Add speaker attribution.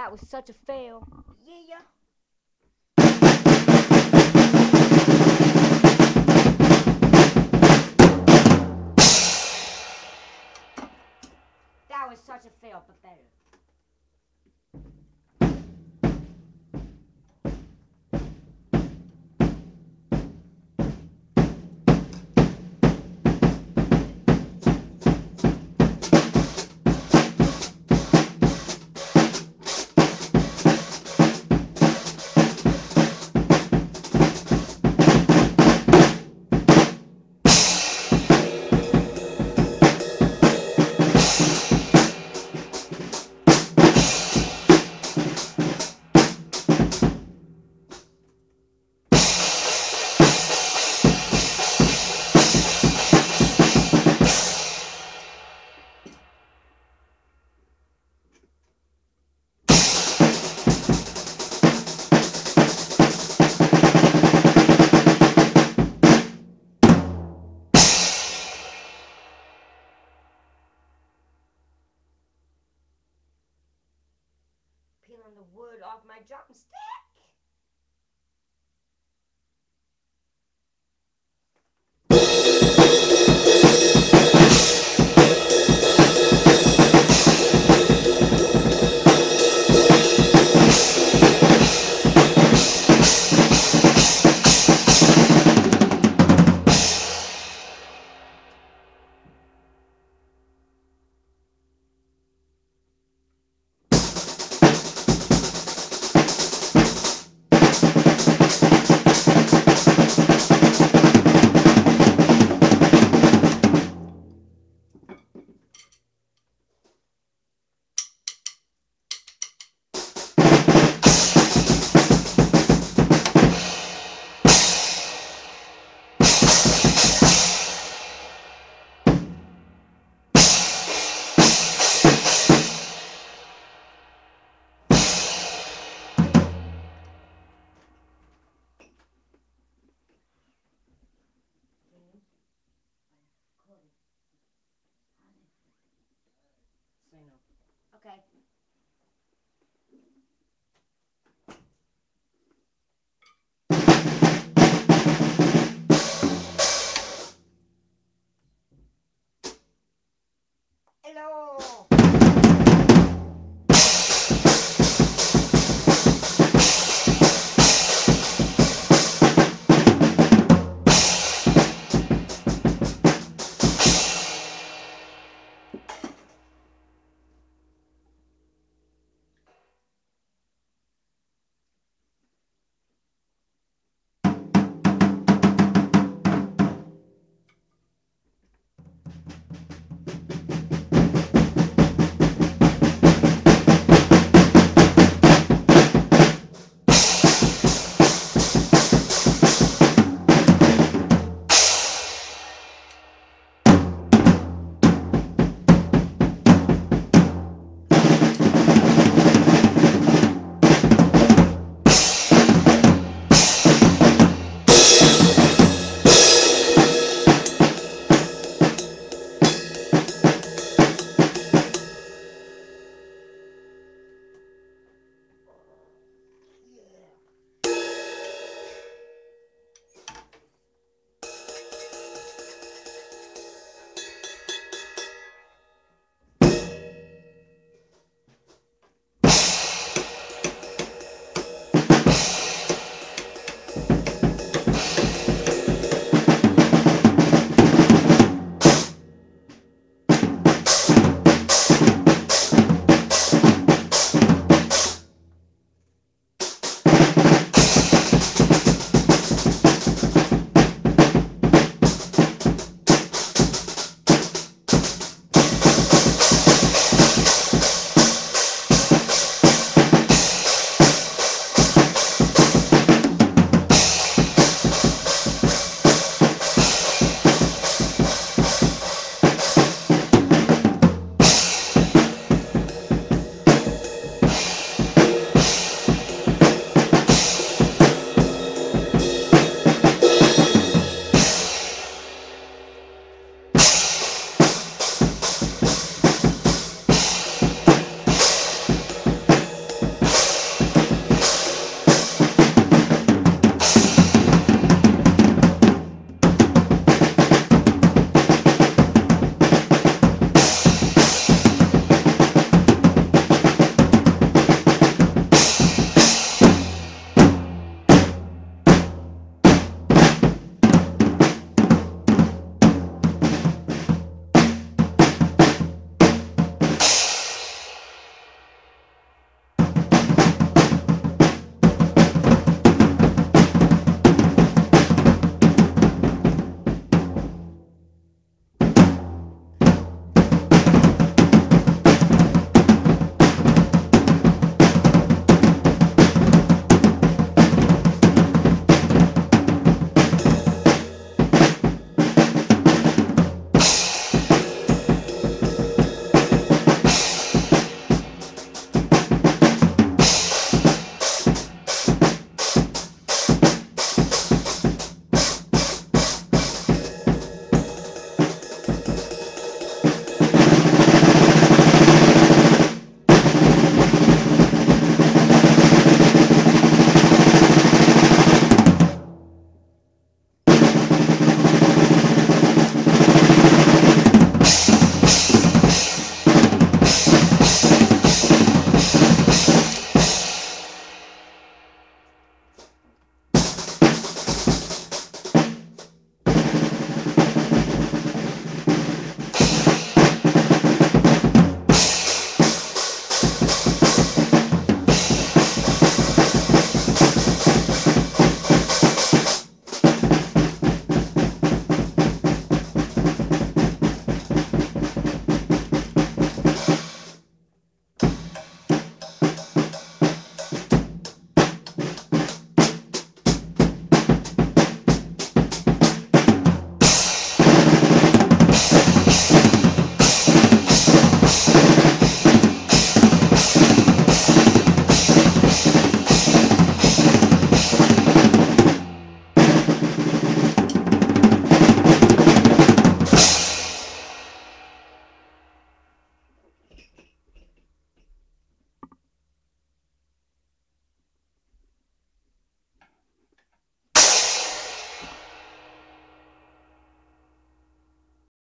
Speaker 1: That was such a fail.
Speaker 2: Yeah.
Speaker 1: Off my drumstick.
Speaker 2: Say